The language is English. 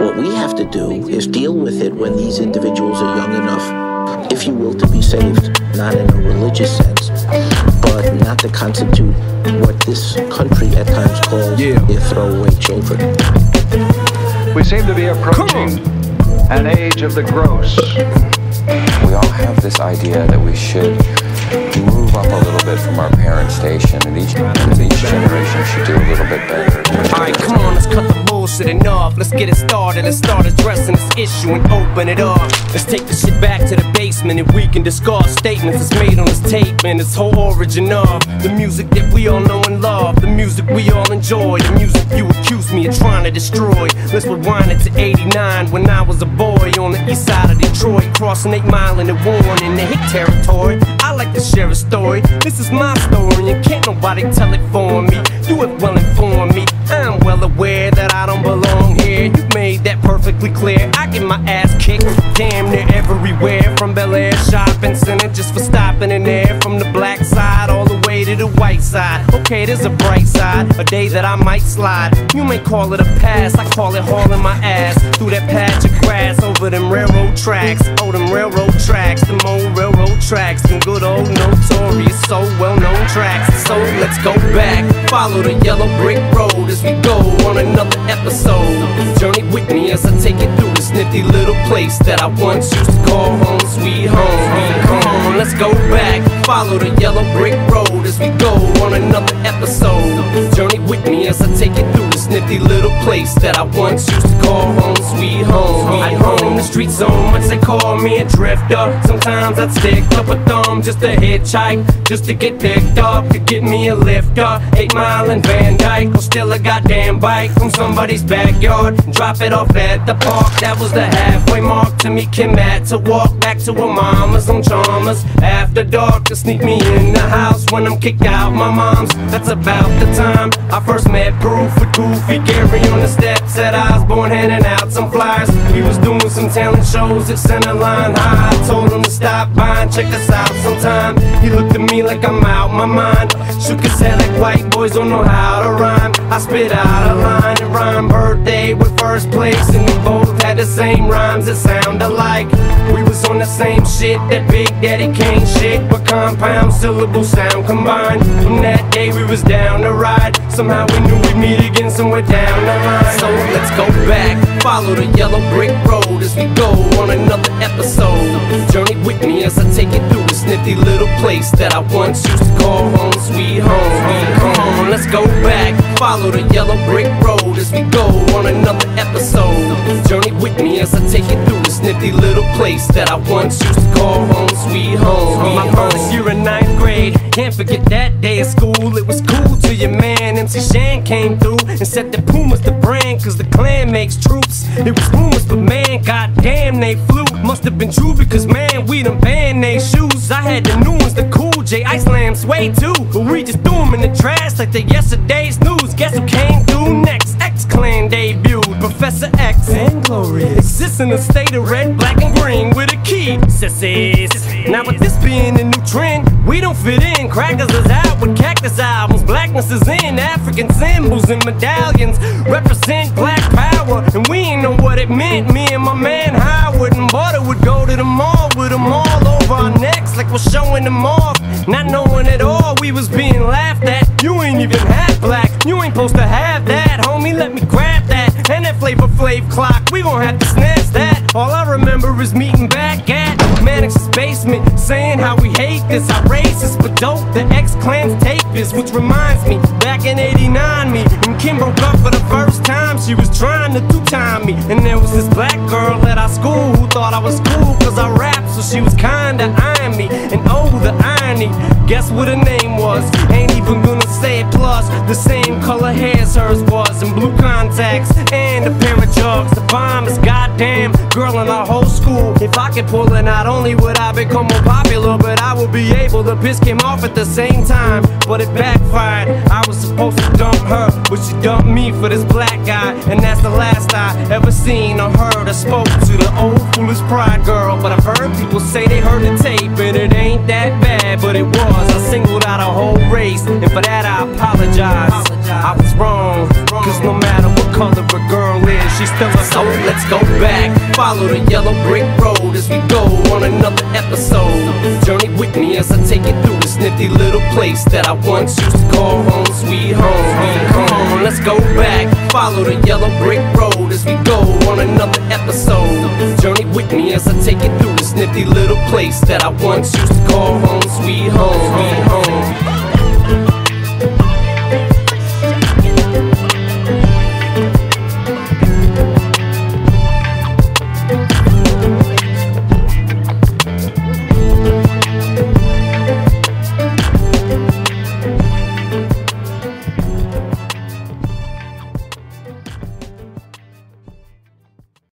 What we have to do is deal with it when these individuals are young enough, if you will, to be saved, not in a religious sense, but not to constitute what this country at times calls Yeah. their throwaway children. We seem to be approaching an age of the gross. We all have this idea that we should move up a little bit from our parent station, and each, and each generation should do a little bit better. Alright, come on, let's cut the bullshit enough. Let's get it started. Let's start addressing this issue and open it up. Let's take the shit back to the basement and we can discuss statements that's made on this tape and its whole origin of the music that we all know and love, the music we all enjoy, the music you accuse me of trying to destroy. Let's rewind it to 89 when I was a boy Detroit, crossing 8 Mile in the Warren in the territory. I like to share a story. This is my story and can't nobody tell it for me. You have well informed me. I'm well aware that I don't belong here. You made that perfectly clear. I get my ass kicked damn near everywhere. From Bel Air Shopping Center just for stopping in Okay, there's a bright side, a day that I might slide. You may call it a pass, I call it hauling my ass through that patch of grass over them railroad tracks. Oh, them railroad tracks, them old railroad tracks, them good old notorious, so well known tracks. So let's go back, follow the yellow brick road as we go on another episode. Journey with me as I take you through this nifty little place that I once used to call home, sweet home. Sweet home. Let's go back, follow the yellow brick road we go on another episode. Journey with me as I take you through nifty little place that I once used to call home, sweet home. I roam the streets so much they call me a drifter. Sometimes I'd stick up a thumb just to hitchhike, just to get picked up, to get me a lift lifter. Eight Mile and Van Dyke, or still a goddamn bike from somebody's backyard. Drop it off at the park, that was the halfway mark to me. Kim had to walk back to her mama's on Chalmers after dark to sneak me in the house when I'm kicked out my mom's. That's about the time I first met Proof with Goofy Gary on the steps at Osborne handing out some flyers. He was doing some talent shows at Centerline High. I told him to stop by and check us out sometime. He looked at me like I'm out my mind. Shook his head like white boys don't know how to rhyme. I spit out a line and rhyme birthday with first place, and we both had the same rhymes that sound alike. We was on the same shit, that Big Daddy Kane shit, but compound syllable sound combined. From that day we was down to ride. Somehow we knew we'd meet again somewhere down the line. So let's go back, follow the yellow brick road as we go on another episode. Journey with me as I take you through this nifty little place that I once used to call home, sweet home. Sweet home. Let's go back, follow the yellow brick road as we go on another episode. Journey with me as I take you through this nifty little place that I once used to call home, sweet home. My first year in ninth grade, can't forget that day at school. It was cool till your man MC Shan came through and said that Puma's the brand, cause the Klan makes troops. It was rumors, but man, goddamn, they flew. Must have been true because man, we done banned they shoes. I had the new ones, the cool J Iceland sway too. But we just threw them in the trash like the yesterday's news. Guess who came through next? X Clan debuted. Professor X and Glorious exists in a state of red, black, and green with a key. Sissies. Now with this being the new trend, we don't fit in. Crackers is out with cactus albums. Blackness is in. African symbols and medallions represent black power. And we ain't know what it meant. Me and my man Howard and Butter would go to the mall with them all over our necks like we're showing them off. Flav clock, we gon' have to snatch that. All I remember is meeting back at Mannix's basement, saying how we hate this, how racist, but dope. The X Clan's tape is, which reminds me, back in '89, me and Kim broke up for the first time. She was trying to two time me, and there was this black girl at our school who thought I was cool cause I rap, so she was kinda eyeing me. And oh, the irony, guess what her name was? Ain't even gonna say it. Plus, the same color hair as hers was, and blue contacts, and a pair of jugs. The bomb is goddamn girl in our whole school. If I could pull it, not only would I become more popular, but I would be able to piss Kim off at the same time. But it backfired. I was supposed to dump her, but she dumped me for this black guy, and that's the last I ever seen or heard or spoke to the old foolish pride girl. But I've heard people say they heard the tape, and it ain't that bad, but it was. I singled out a whole race, and for that I apologize. I was wrong, cause no matter what color a girl is, she's still a soul. Let's go back, follow the yellow brick road as we go on another episode. Journey with me as I take you through this nifty little place that I once used to call home, sweet home. Come on, let's go back, follow the yellow brick road as we go on another episode. Journey with me as I take you through this nifty little place that I once used to call home, sweet home.